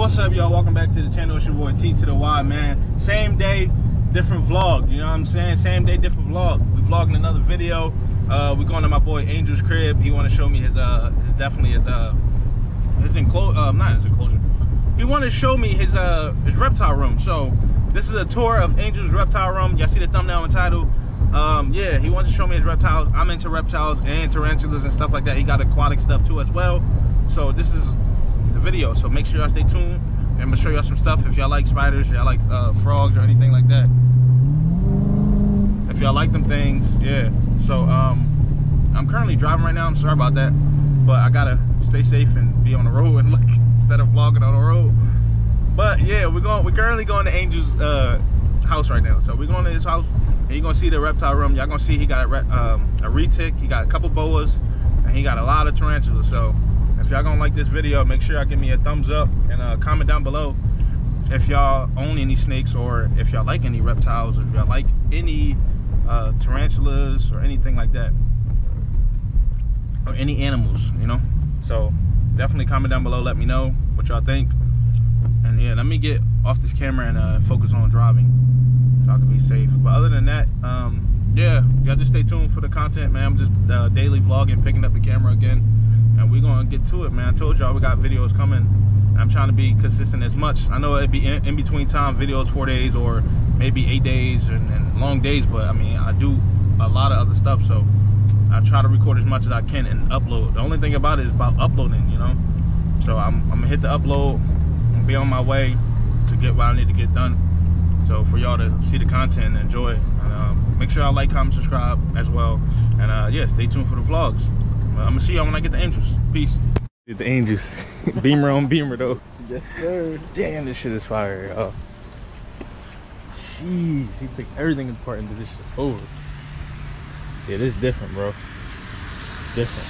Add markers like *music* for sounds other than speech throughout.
What's up, y'all? Welcome back to the channel. It's your boy T to the Y, man. Same day, different vlog. You know what I'm saying? Same day, different vlog. We vlogging another video. Uh, we're going to my boy Angel's crib. He want to show me his uh, his definitely his uh, his enclosure. Uh, not his enclosure. He want to show me his uh, his reptile room. So this is a tour of Angel's reptile room. Y'all see the thumbnail and title. Um, yeah, he wants to show me his reptiles. I'm into reptiles and tarantulas and stuff like that. He got aquatic stuff too as well. So this is video. So make sure y'all stay tuned. I'm gonna show y'all some stuff if y'all like spiders, y'all like uh, frogs or anything like that. If y'all like them things, yeah. So um, I'm currently driving right now. I'm sorry about that, but I gotta stay safe and be on the road *laughs* and look instead of vlogging on the road. But yeah, we're going. We're currently going to Angel's uh, house right now. So we're going to his house, and you're gonna see the reptile room. Y'all gonna see he got a, um, a retic. He got a couple boas, and he got a lot of tarantulas. So if y'all gonna like this video make sure y'all give me a thumbs up and uh, comment down below if y'all own any snakes or if y'all like any reptiles or y'all like any uh, tarantulas or anything like that. Or any animals you know? So definitely comment down below let me know what y'all think. And yeah let me get off this camera and uh, focus on driving so I can be safe. But other than that um, yeah y'all just stay tuned for the content man. I'm just uh, daily vlogging picking up the camera again and we're gonna get to it man. I told y'all we got videos coming. I'm trying to be consistent as much. I know it'd be in, in between time videos four days or maybe eight days and, and, long days but i mean i do a lot of other stuff so i try to record as much as i can and upload. The only thing about it is about uploading you know? So i'm, I'm gonna hit the upload and be on my way to get what i need to get done. So for y'all to see the content and enjoy it. And, um, make sure y'all like comment subscribe as well. And uh, yeah stay tuned for the vlogs I'm gonna see y'all when I get the angels. Peace. Get the angels. *laughs* beamer on beamer though. Yes, sir. Damn, this shit is fire. Oh. Jeez, he took everything apart and into this over. Yeah, this different, bro. Different.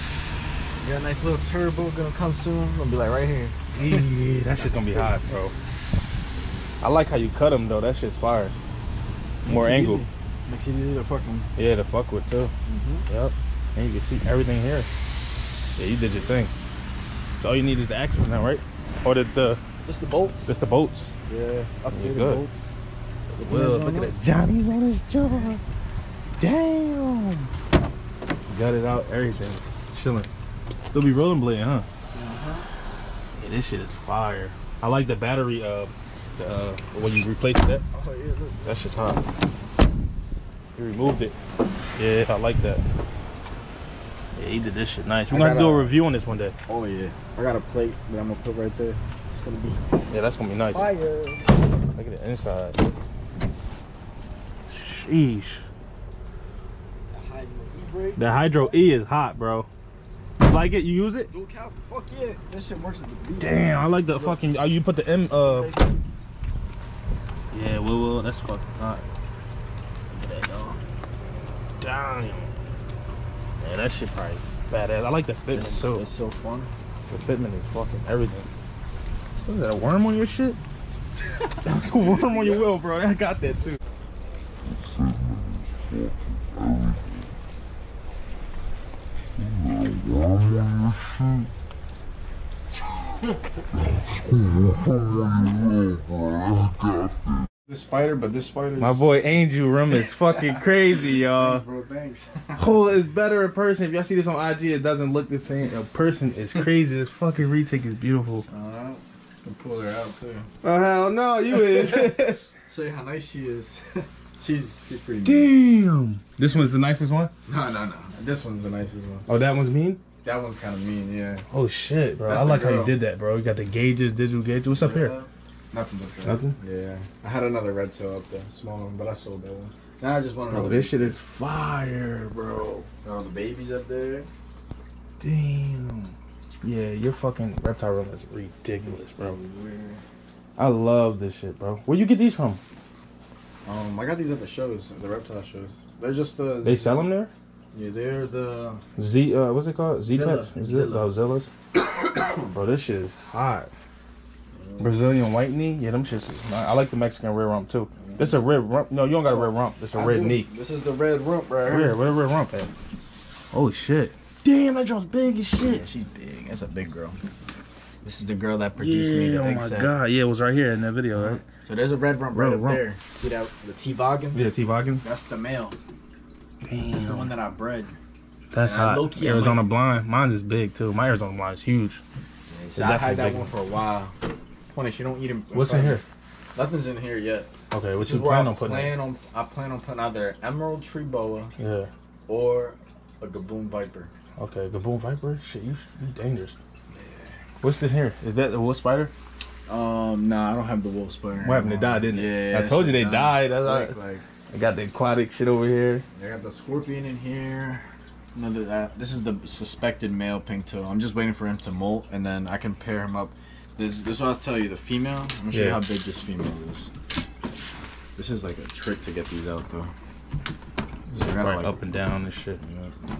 You got a nice little turbo gonna come soon. Gonna be like right here. Yeah, that shit's gonna be hot, bro. I like how you cut them though. That shit's fire. More angle. Easy. Makes it easy to fuck them. Yeah, to fuck with too. Mm -hmm. Yep. And you can see everything here. Yeah, you did your thing. So all you need is the axles now, right? Or the, the just the bolts. Just the bolts. Yeah, upgraded bolts. Well, look at that. Johnny's on his jaw. Damn. Got it out, everything. Chilling. Still be rolling blade, huh? Uh-huh. Yeah, this shit is fire. I like the battery uh the uh when you replace that. Oh yeah, look. That shit's hot. You removed it. Yeah, I like that. Yeah, he did this shit nice. We're gonna do a, a, review on this one day. Oh yeah. I got a plate that I'm gonna put right there. It's gonna be Yeah, that's gonna be nice. Fire. Look at the inside. Sheesh. The Hydro E brake. The Hydro E is hot, bro. You like it? You use it? Dual cap. Fuck yeah. That shit works with the beat. Damn, I like the Look. fucking oh you put the M uh Yeah, well well that's fucking hot. There you go. Damn. Yeah, that shit probably badass. I like the fitment it's, too. It's so fun. The fitment is fucking everything. What is that, a worm on your shit? *laughs* That's a worm on your wheel, bro. I got that too. This spider, but this spider. My boy Angel room is fucking *laughs* crazy, y'all. bro, thanks. *laughs* oh, it's better in person. If y'all see this on IG, it doesn't look the same. In person is crazy. this fucking retic is beautiful. Uh, can pull her out too. Oh hell no, you *laughs* is. Show you how nice she is. she's she's pretty. Damn. This one's the nicest one. No, no, no. This one's the nicest one. Oh, that one's mean. That one's kind of mean, yeah. Oh shit, bro! That's I like girl. how you did that, bro. You got the gauges, digital gauges. What's up here? Nothing different. Nothing? Yeah. I had another red tail up there, small one, but I sold that one. Now I just want to Bro, this shit is fire, bro. All the babies up there. Damn. Yeah, your fucking reptile room is ridiculous, bro. I love this shit, bro. Where you get these from? Um, I got these at the shows, the reptile shows. They're just the. They sell them there. Yeah, they're the. Z. Uh, what's it called? Z Zilla. pets. Zilla. Oh, Zillas. *coughs* bro, this shit is hot. Brazilian white knee. Yeah, them shits is I like the Mexican red rump too. This a mm-hmm. red rump. No, you don't got a red rump. This a I red do. knee. This is the red rump right here. Where, where the red rump at? Oh shit. Damn, that girl's big as shit. Yeah, she's big. That's a big girl. This is the girl that produced me. Yeah, The oh my set. god. Yeah, it was right here in that video, mm-hmm. right? So there's a red rump right Red up rump. there. See that? The T vagans? Yeah, T vagans. That's the male. Damn. That's the one that I bred. That's And hot. Arizona blonde. Mine's is big too. My Arizona blonde is huge. So I had that one for a while. She don't eat him. What's in here? Nothing's in here yet. Okay, what's This you plan on putting? in? plan on. I plan on putting either emerald tree boa Yeah. or a gaboon viper. Okay, Gaboon Viper. Shit, you you dangerous. What's this here? Is that the wolf spider? Um, nah, I don't have the wolf spider. What happened? They died, didn't they? Yeah. I told you they died. That's Like, like, like, I got the aquatic shit over here. I got the scorpion in here. Another that. This is the suspected male pink toe. I'm just waiting for him to molt, and then I can pair him up. This, this is what I was telling you. The female. I'm gonna show you how big this female is. This is like a trick to get these out, though. So I gotta, Right like, up and down and shit. yeah.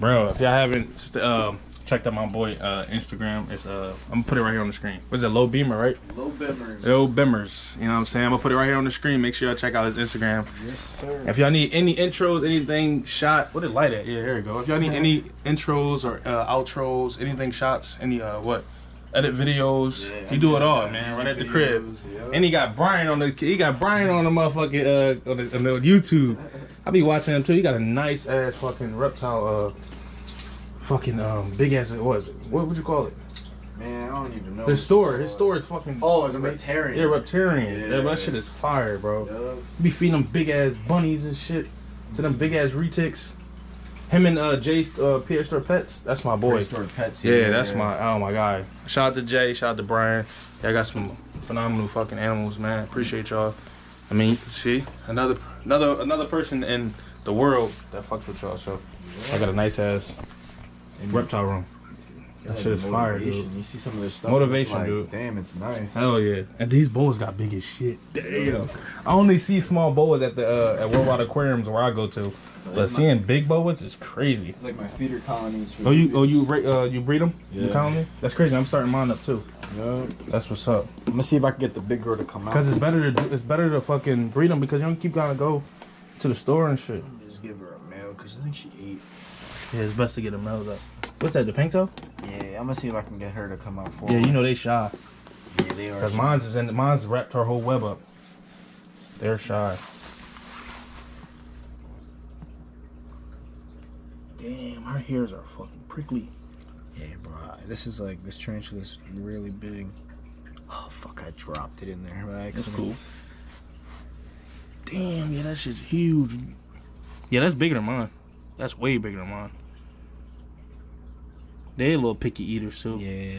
Bro, if y'all haven't um, checked out my boy uh, Instagram, it's uh I'm gonna put it right here on the screen. What's it, Low Beamer, right? Low bimmers. Low Bimmers. You know what I'm saying? I'm gonna put it right here on the screen. Make sure y'all check out his Instagram. Yes, sir. If y'all need any intros, anything shot, what did light at? Yeah, there we go. If y'all need any intros or uh, outros, anything shots, any uh what, edit videos, Yeah, he do it all, man. Right at the videos, crib. yeah. And he got Brian on the he got Brian on the motherfucking uh on the, on the YouTube. I be watching him too. He got a nice ass fucking reptile uh fucking um big ass it was. What would you call it? Man, I don't even know. His store. His store is fucking Oh, it's a Reptarium. yeah, Reptarium. Yeah, Yeah. that shit is fire, bro. He be feeding them big ass bunnies and shit to them big ass retics. Him and uh Jay uh Prehistoric Pets. That's my boy. Store pets. Yeah, that's my oh my god. Shout out to Jay, shout out to Brian. Yeah, I got some phenomenal fucking animals, man. Appreciate y'all. I mean, see, another another another person in the world that fucks with y'all. So I got a nice ass reptile room. That shit is fire, dude. You see some of their stuff. Motivation, like, dude. Damn, it's nice. Hell yeah! And these boas got big as shit. Damn. I only see small boas at the uh, at Worldwide Aquariums where I go to, but It's seeing big boas is crazy. It's like my feeder colonies. For Oh you oh you ra- uh, you breed them? Yeah. count me? That's crazy. I'm starting mine up too. Yup. That's what's up. Let me see if I can get the big girl to come out. Cause it's better to do, it's better to fucking breed them because you don't keep gotta go to the store and shit. just give her a male because I think she ate. Yeah, it's best to get a males up. What's that? The pink toe? Yeah, I'm gonna see if I can get her to come out for. Yeah, you know they shy. Yeah, they are. Cause mine's is in mine's wrapped her whole web up. They're shy. Damn, her hairs are fucking prickly. Yeah, bro. This is like this tarantula's really big. Oh fuck! I dropped it in there by That's cool. Damn, yeah, that shit's huge. Yeah, that's bigger than mine. That's way bigger than mine. They a little picky eaters too. Yeah.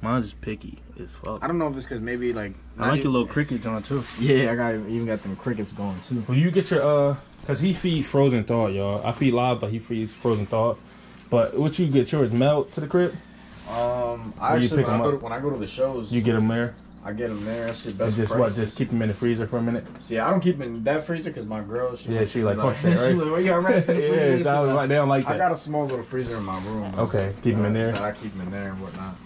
Mine's just picky as fuck. I don't know if this because maybe like. I like your little cricket John too. Yeah, I got even got them crickets going too. Will you get your uh? Cause he feed frozen thawed, y'all. I feed live, but he feeds frozen thawed. But what you get yours melt to the crib? Um, I Where actually pick when I, 'em go to, up? when I go to the shows, You get them there, I get them there. That's the and best just what? Just keep them in the freezer for a minute. See, I don't keep them in that freezer because my girl, she Yeah, she like, fuck that, *laughs* right? like, well, you got rats in the *laughs* freezer. yeah, She like- like they don't like that. I got a small little freezer in my room. Okay, keep 'em in there. I keep them in there and whatnot.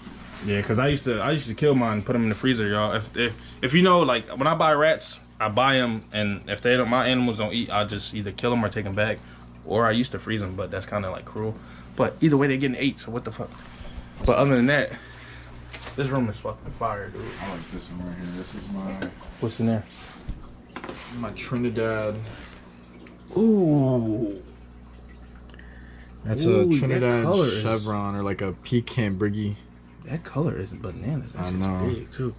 Yeah, cause I used to I used to kill mine, and put them in the freezer, y'all. If if if you know, like when I buy rats, I buy them, and if they don't, my animals don't eat, I just either kill them or take them back, or I used to freeze them, but that's kind of like cruel. But either way, they're getting ate, so what the fuck? But other than that, this room is fucking fire, dude. I like this one right here. This is my What's in there? my Trinidad. Ooh, That's Ooh, a that Trinidad is- chevron or like a P cambridgei. that color isn't bananas. That I know. big too.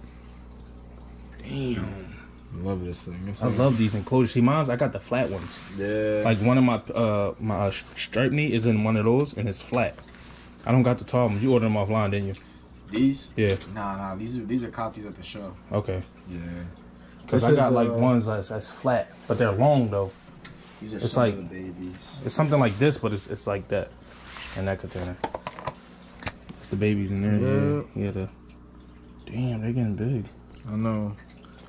Damn, I love this thing. It's I like- love these enclosures. See, mine's I got the flat ones. Yeah. Like one of my uh my uh, stripe knee is in one of those and it's flat. I don't got the tall ones. You ordered them offline, didn't you? These? Yeah. Nah, nah. These are these are copies at the show. Okay. Yeah. Cause This I got is, like uh, ones that's, that's flat, but they're long though. These are It's some like- of the babies. It's something like this, but it's it's like that in that container. It's the babies in there. Yeah. Yeah. The, damn, they're getting big. I know.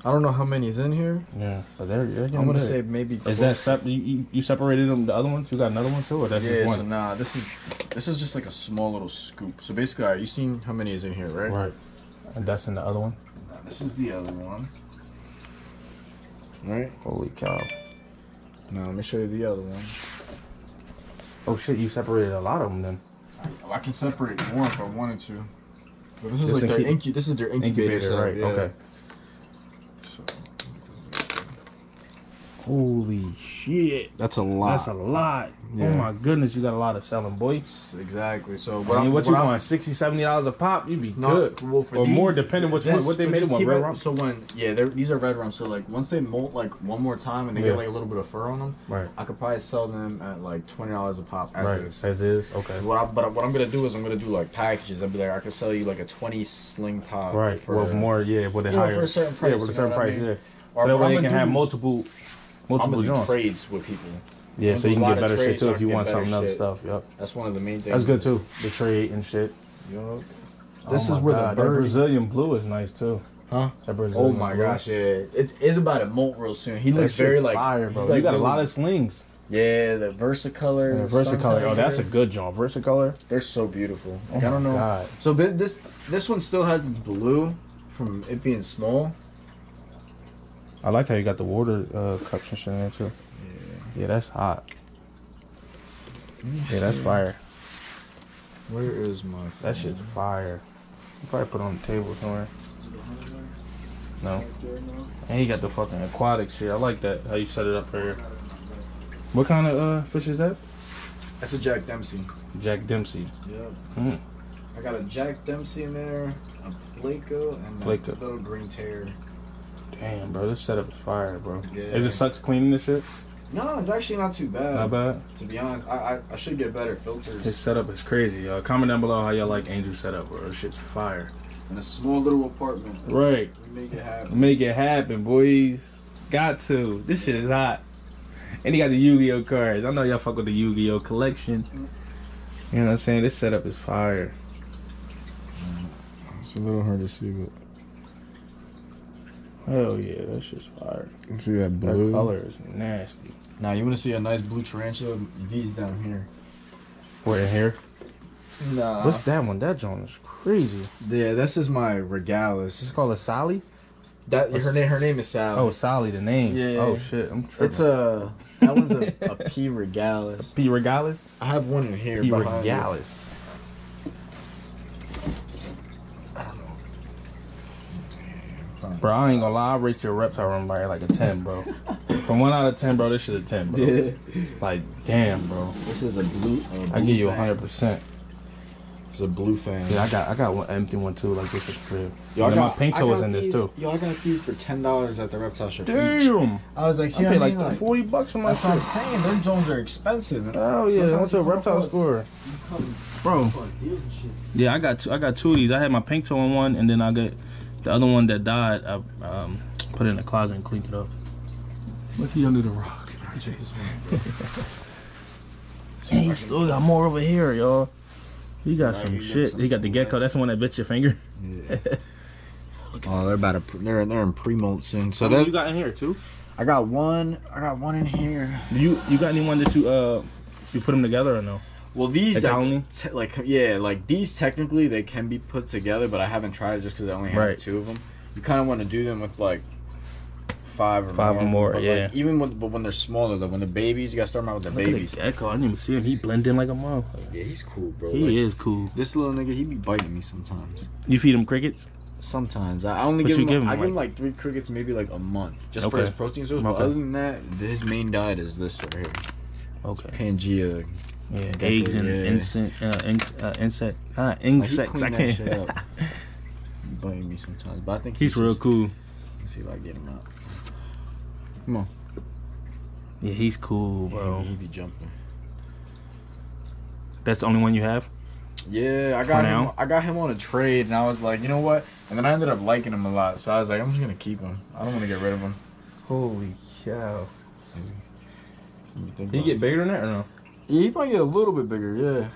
I don't know how many's in here. Yeah, but they're, they're I'm gonna big. say maybe. Is that sep- you, you, you separated them? The other ones? You got another one too, or that's yeah, just so nah, this is this is just like a small little scoop. So basically, all right, you seen how many is in here, right? Right. And that's in the other one. Nah, this is the other one. Right? Holy cow! Now let me show you the other one. Oh shit! You separated a lot of them then. Oh, I can separate more if I wanted to. But this is Just like their incu- This is their incubator, Incubator, right? yeah. Okay. Holy shit. that's a lot. That's a lot. Oh yeah. Oh my goodness, you got a lot of selling, boy. exactly. So I what, mean, I'm, what you I'm- want? 60 70 dollars a pop? You'd be No, good. well, for or more, depending which this- one. What they made this them on tea red rum- rum. So when yeah, they're, these are red rum. So like once they molt like one more time and they Yeah. get like a little bit of fur on them, Right. I could probably sell them at like twenty dollars a pop as Right. is. As is. Okay. What I, but what I'm gonna do is I'm gonna do like packages. I'll be like I could sell you like a twenty sling pop. Right. For well, more. Yeah. With a you know, higher. for a certain price. yeah. With a certain know what I price. mean? Yeah. Or- So that but way I'm they gonna can have do- multiple, I'm gonna do joints. trades with people. Yeah. I'm So you can get a lot of better shit trades too if you want get some other stuff. Yep. That's one of the main things. That's good too. The trade and shit. Yup. Oh This my is where the God, that bird- Brazilian blue is nice too. Huh? That Oh my blue. gosh, yeah. It is about to molt real soon. He That looks very like fire, bro. he's, like, you got really- a lot of slings. Yeah, the Versicolor. Yeah, the Versicolor. Oh, that's a good joint. Versicolor. They're so beautiful. Oh I don't my know. God. So this this one still has its blue from it being small. I like how you got the water uh, cups and shit in there too. Yeah, that's hot. Yeah, that's fire. Where is my? That shit's fire. You probably put it on the table somewhere. No. And you got the fucking aquatic shit. I like that. How you set it up here. What kind of uh, fish is that? That's a Jack Dempsey. Jack Dempsey. Yep. Mm. I got a Jack Dempsey in there, a Pleco, and a little green terror. Damn, bro, this setup is fire, bro. Yeah. Is it sucks cleaning this shit? No, it's actually not too bad. Not bad. To be honest, I, I I should get better filters. His setup is crazy, y'all. Comment down below how y'all like Angel's setup, bro. This shit's fire. in a small little apartment. Right. We make it happen. Make it happen, boys. Got to. This shit is hot. And he got the Yu-Gi-Oh cards. I know y'all fuck with the Yu-Gi-Oh collection. Mm-hmm. You know what I'm saying? This setup is fire. It's a little hard to see, but Hell yeah, that's just fire. you see that blue? That color is nasty. Now you want to see a nice blue tarantula? These down here. Where in here? Nah. What's that one? That joint is crazy. yeah, this is my regalis. It's called a Sally? That her name her name is Sally. Oh, Sally, the name. Yeah. Oh shit, I'm tripping. it's a that one's a, a P regalis. *laughs* P Regalis. I have one in here. P behind it. Regalis. Bro, I ain't gonna lie, I rate your reptile run by like a 10, bro. From 1 out of 10, bro, this shit a 10, bro. Yeah. Like, damn, bro. This is a blue. a I blue give you fan. 100%. It's a blue fan. Yeah, I got I got one empty one too, like this is crib. Yo, I And my got- pink I toe got is in this too. Yo, I got these for ten dollars at the reptile shop. each. Damn! I was like, I paid I like, mean, like 40 bucks for my That's what I'm saying. Their drones are expensive. Oh yeah, I went to a reptile store. Bro. Yeah, I got two, I got two of these. I had my pink toe in one, and then I got the other one that died. I um, put it in the closet and cleaned it up. Look, he under the rock. Check this one. Hey, he still got more over here, y'all. He got Right, some he shit. some he got the cool gecko. That's the one that bit your finger. Yeah. *laughs* oh, they're about to. pre- They're they're in pre molt soon. So So that you got in here too? I got one. I got one in here. Do you you got anyone that you uh you put them together or no? Well, these Like like, te- like yeah, like these technically they can be put together, but I haven't tried it just because I only have Right. two of them. You kind of want to do them with like five or Five more. or more, but, yeah. Like, even with but when they're smaller though, when they're babies, you gotta start them out with the Look at babies. the gecko. I didn't even see him. He blend in like a mom. Yeah, he's cool, bro. He Like, is cool. This little nigga, he be biting me sometimes. You feed him crickets? Sometimes I only give him. give him, I give him like- like three crickets, maybe like a month, just for his protein source. But other than that, his main diet is this right here, Okay. Pangea. Yeah, eggs and yeah. insect, uh, inc- uh, insect, uh, insects. clean I can't. He *laughs* me sometimes, but I think He's real just- cool. Let's see if I get him out. Come on. Yeah, he's cool, bro. he be jumping. That's the only one you have. Yeah, I For got him. now? I got him on a trade, and I was like, you know what? And then I ended up liking him a lot, so I was like, I'm just gonna keep him. I don't want to get rid of him. Holy cow! Let me think He get bigger than that or no? Yeah, he might get a little bit bigger. Yeah.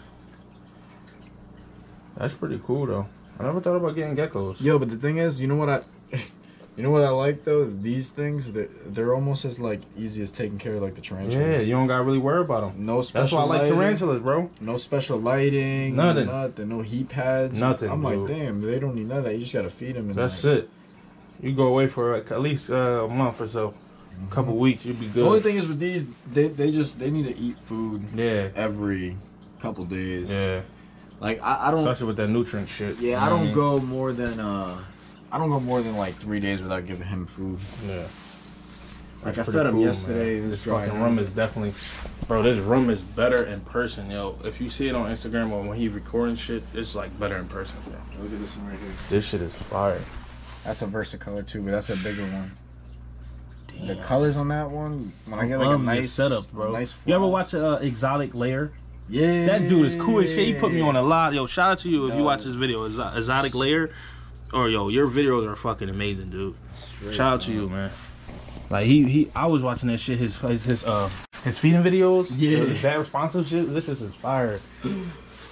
That's pretty cool though. I never thought about getting geckos. Yo, but the thing is, you know what I, *laughs* you know what I like though? These things, they're, they're almost as like easy as taking care of like the tarantulas. Yeah, you don't gotta really worry about them. No special. That's why I like lighting, tarantulas, bro. No special lighting. Nothing. Nothing. No heat pads. Nothing, I'm dude. like, damn, they don't need none of that. You just gotta feed them. And That's like, it. You go away for like, at least uh, a month or so, a couple weeks, you'll be good. The only thing is with these, they they just they need to eat food Yeah, every couple days. yeah. Like I, I don't. Especially with that nutrient shit. yeah, know I don't go more than uh, I don't go more than like three days without giving him food. Yeah. Like, That's I fed him yesterday, This fucking room is definitely, bro. This room is better in person, yo. If you see it on Instagram or when he recording shit, it's like better in person. Look at this one right here. This shit is fire. That's a Versicolor too, but that's a bigger one. The colors on that one, when I get like a nice setup, bro. Nice. you ever watch uh, Exotic Lair? Yeah. That dude is cool as shit. He put me on a lot. Yo, shout out to you if you watch this video. Exo- Exotic Lair, or yo, your videos are fucking amazing, dude. Straight Shout out to you, man. Like he he, I was watching that shit. His his, his uh his feeding videos. Yeah. the bad responsive shit. This is fire.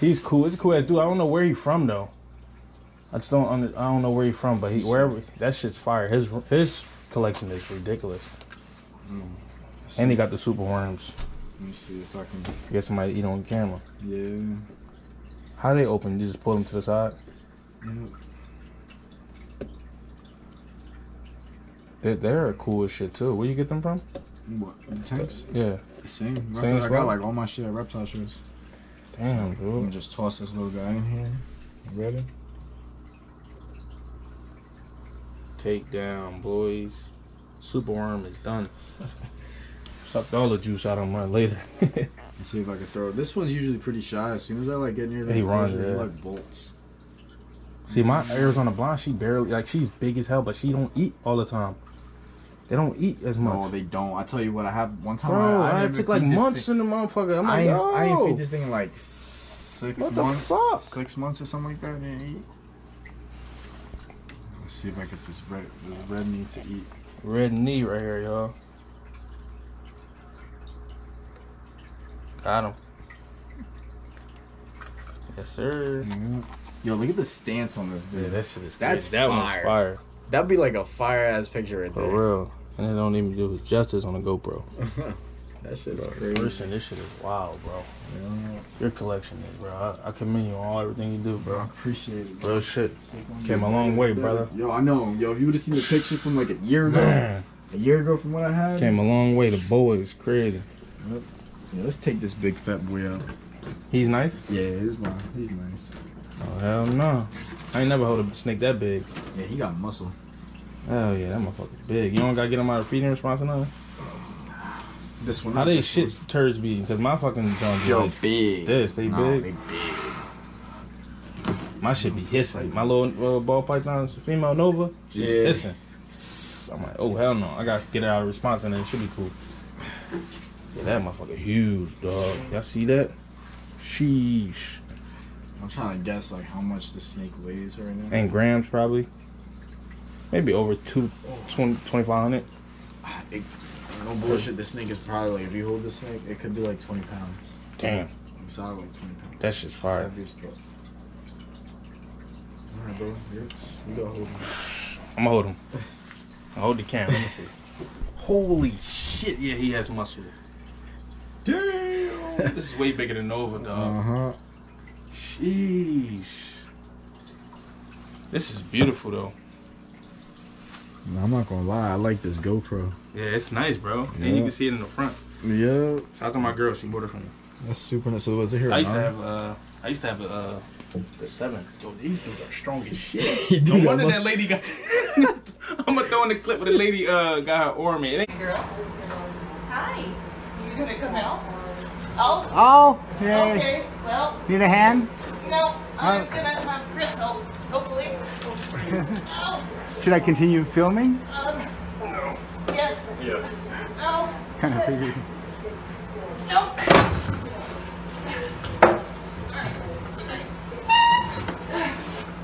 He's cool. He's a cool ass dude. I don't know where he from though. I just don't. Under, I don't know where he from, but he wherever that shit's fire. His his collection is ridiculous, mm. and he got the super worms. Let me see if I can. Get somebody to eat on camera. Yeah. How they open? You just pull them to the side. They they're cool as shit too. Where you get them from? What? The tanks? Yeah. Same. Same I got like all my shit at reptile shows. Damn, dude. just toss this little guy in here. Ready? Take down, boys. Super worm is done. Sucked all the juice out of him later. *laughs* Let's see if I can throw. This one's usually pretty shy. As soon as I like get near the He runs, yeah. like bolts. See, my Arizona blonde, she barely like she's big as hell, but she don't eat all the time. They don't eat as much. No, they don't. I tell you what, I have one time. Bro, I, I, never took like months thing- in the motherfucker. I'm I like, ain't, yo, I ain't feed this thing in like six What the months. fuck? Six months or something like that. It didn't eat. Let's see if I get this red. This red need to eat. red knee right here, y'all. Got him. Yes, sir. Mm-hmm. Yo, look at the stance on this dude. Yeah, that shit is That's that one's fire. fire That'd be like a fire ass picture right for there. For real, and it don't even do justice on the GoPro. *laughs* that shit's Bro, crazy. shit is wild, bro. Yeah, Your collection is, bro. I, I commend you on all everything you do, bro. I appreciate it. Real shit. Came a long way, brother. Yo, I know. Yo, if you would have seen the picture from like a year ago, Man, a year ago from what I had. came a long way. The boy is crazy. Yeah, let's take this big fat boy out. He's nice. Yeah, he's mine. He's nice. Oh hell no. I ain't never hold a snake that big. Yeah, he got muscle. Hell yeah, that motherfucker big. You don't gotta get him out of feeding response or nothing. This one. How they this shit one. turds be? Cause my fucking junk be Yo, like, big. this, they Nah, big? They big. my shit be hissing. My little, little ball python female Nova, she Yeah. hissing. I'm like, oh hell no, I gotta get it out of response and then it should be cool. Yeah, that motherfucker huge, dog. Y'all see that? Sheesh. I'm trying to guess like how much the snake weighs right now. And grams probably. Maybe over two, 20, 2500. Ah, it, no bullshit. This snake is probably like if you hold the snake, it could be like 20 pounds. Damn, It's solid like 20 pounds. that shit's It's fire. heavy as fuck. Alright, bro. You gotta hold him. I'm gonna hold him. I'll hold the camera. Let me see. Holy shit! Yeah, he has muscle. Damn! this is way bigger than Nova, dog. Uh huh. Sheesh. This is beautiful though. I'm not gonna lie. I like this GoPro. Yeah, it's nice, bro. And you can see it in the front. Yeah, Shout out to my girl. She bought it from me. that's super nice. So what's it here? I used to have. uh I used to have uh the seven. Yo, these dudes are strong as shit. *laughs* Dude, no wonder I'm that lady got. *laughs* I'm gonna throw in the clip where the lady uh got her ornament. It ain't- Girl. Hi. You gonna come out? Oh, Oh, yay. okay. Well, Need a hand? no, I'm Oh. gonna have Chris help, hopefully. Oh, *laughs* Should I continue filming? um, yes. Yes. No. Kind of figured. No.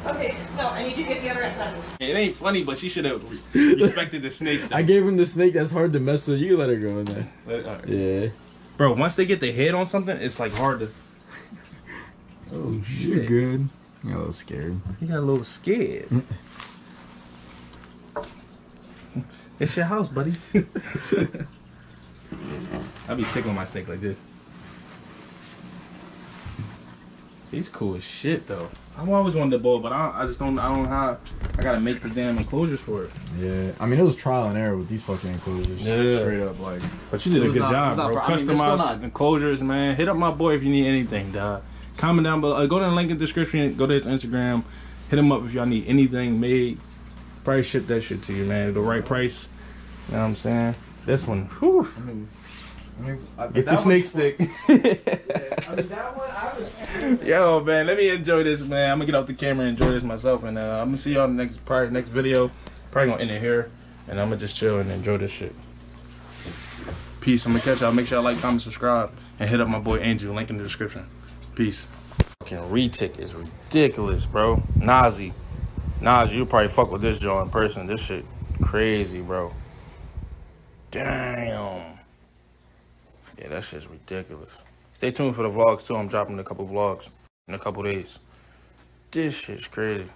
Okay, no, I need you to get the other end done. It ain't funny, but she should have *laughs* respected the snake. though. I gave him the snake that's hard to mess with. You let her go in there. Let it- all right. Yeah. Bro, once they get the head on something, it's like hard to. Oh You good? You're a little scared. You got a little scared. Mm. *laughs* it's your house, buddy. *laughs* I'll be tickling my snake like this. He's cool as shit though. I've always wanted the ball, but I, I just don't. I don't know how. I gotta make the damn enclosures for it. Yeah. I mean, it was trial and error with these fucking enclosures. Yeah. Straight up, like. But you did a good not- job, was not bro. pro- I mean, Customized enclosures, man. Hit up my boy if you need anything, dog. Comment down below. Uh, go to the link in the description. Go to his Instagram. Hit him up if y'all need anything made. Probably ship that shit to you, man. The right price. You know what I'm saying? This one. Whew. I mean, I mean, I- Get your snake *laughs* stick. Yeah, I mean, that one, I was. *laughs* Yo, man, let me enjoy this, man. I'm gonna get off the camera and enjoy this myself, and uh, I'm gonna see y'all in the next probably next video. Probably gonna end it here, and I'm gonna just chill and enjoy this shit. Peace. I'm gonna catch y'all. Make sure y'all like, comment, subscribe, and hit up my boy Angel. Link in the description. Peace. Fucking retic is ridiculous, bro. Nazi, Nazi, you probably fuck with this joint in person. This shit crazy, bro. Damn. Yeah, that shit's ridiculous. Stay tuned for the vlogs too. I'm dropping a couple vlogs in a couple days. This shit's crazy.